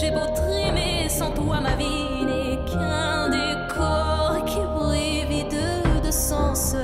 J'ai beau trimer, sans toi ma vie n'est qu'un décor qui brille vide de sens.